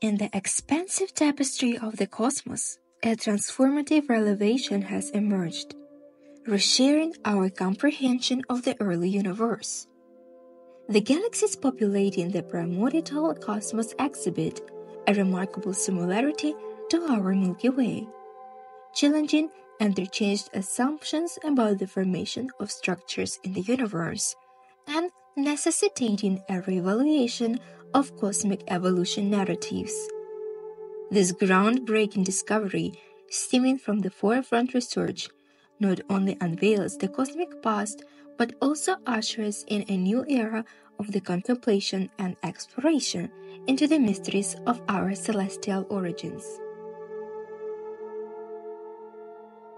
In the expansive tapestry of the cosmos, a transformative revelation has emerged, resharing our comprehension of the early universe. The galaxies populating the primordial cosmos exhibit a remarkable similarity to our Milky Way, challenging interchanged assumptions about the formation of structures in the universe and necessitating a reevaluation of cosmic evolution narratives. This groundbreaking discovery, stemming from the forefront research, not only unveils the cosmic past but also ushers in a new era of the contemplation and exploration into the mysteries of our celestial origins.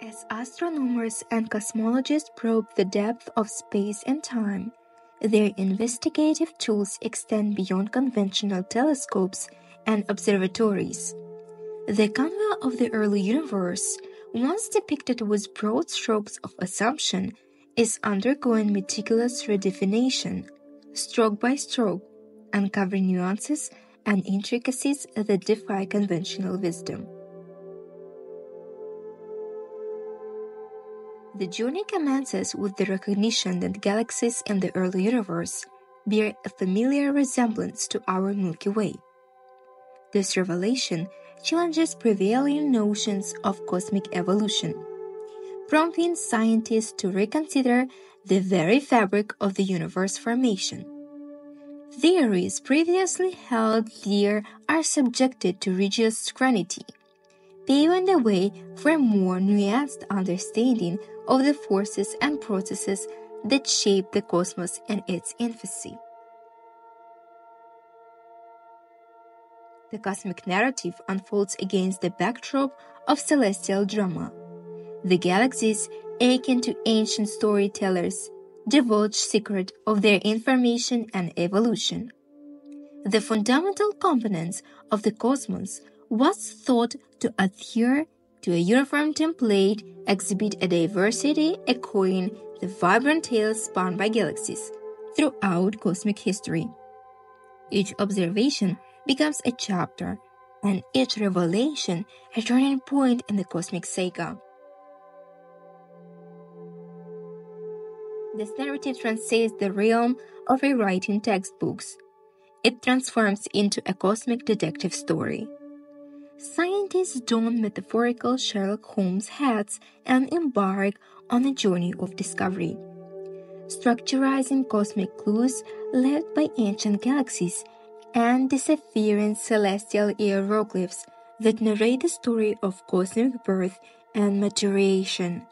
As astronomers and cosmologists probe the depth of space and time, their investigative tools extend beyond conventional telescopes and observatories. The canvas of the early universe, once depicted with broad strokes of assumption, is undergoing meticulous redefinition, stroke by stroke, uncovering nuances and intricacies that defy conventional wisdom. The journey commences with the recognition that galaxies in the early universe bear a familiar resemblance to our Milky Way. This revelation challenges prevailing notions of cosmic evolution, prompting scientists to reconsider the very fabric of the universe formation. Theories previously held dear are subjected to rigorous scrutiny, paving the way for a more nuanced understanding of the forces and processes that shape the cosmos in its infancy. The cosmic narrative unfolds against the backdrop of celestial drama. The galaxies, akin to ancient storytellers, divulge secret of their information and evolution. The fundamental components of the cosmos was thought to adhere to a uniform template exhibit a diversity echoing the vibrant tales spun by galaxies throughout cosmic history. Each observation becomes a chapter, and each revelation a turning point in the cosmic saga. This narrative transcends the realm of rewriting textbooks. It transforms into a cosmic detective story. Scientists don metaphorical Sherlock Holmes hats and embark on a journey of discovery. Structurizing cosmic clues left by ancient galaxies and disappearing celestial hieroglyphs that narrate the story of cosmic birth and maturation.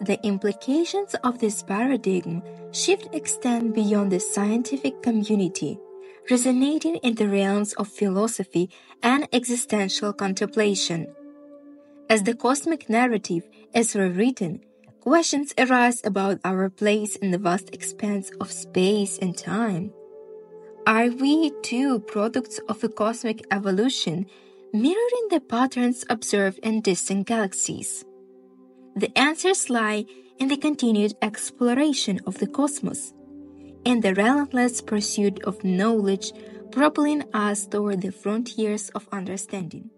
The implications of this paradigm shift extend beyond the scientific community resonating in the realms of philosophy and existential contemplation. As the cosmic narrative is rewritten, questions arise about our place in the vast expanse of space and time. Are we too products of a cosmic evolution, mirroring the patterns observed in distant galaxies? The answers lie in the continued exploration of the cosmos and the relentless pursuit of knowledge propelling us toward the frontiers of understanding.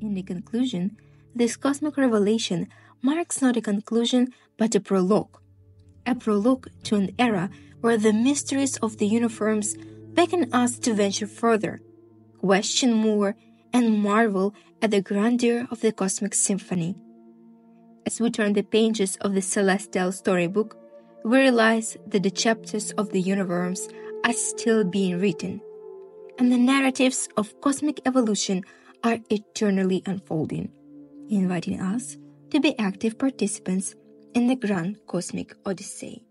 In the conclusion, this cosmic revelation marks not a conclusion but a prologue, a prologue to an era where the mysteries of the uniforms beckon us to venture further, question more, and marvel at the grandeur of the cosmic symphony. As we turn the pages of the celestial storybook, we realize that the chapters of the universe are still being written, and the narratives of cosmic evolution are eternally unfolding, inviting us to be active participants in the grand cosmic odyssey.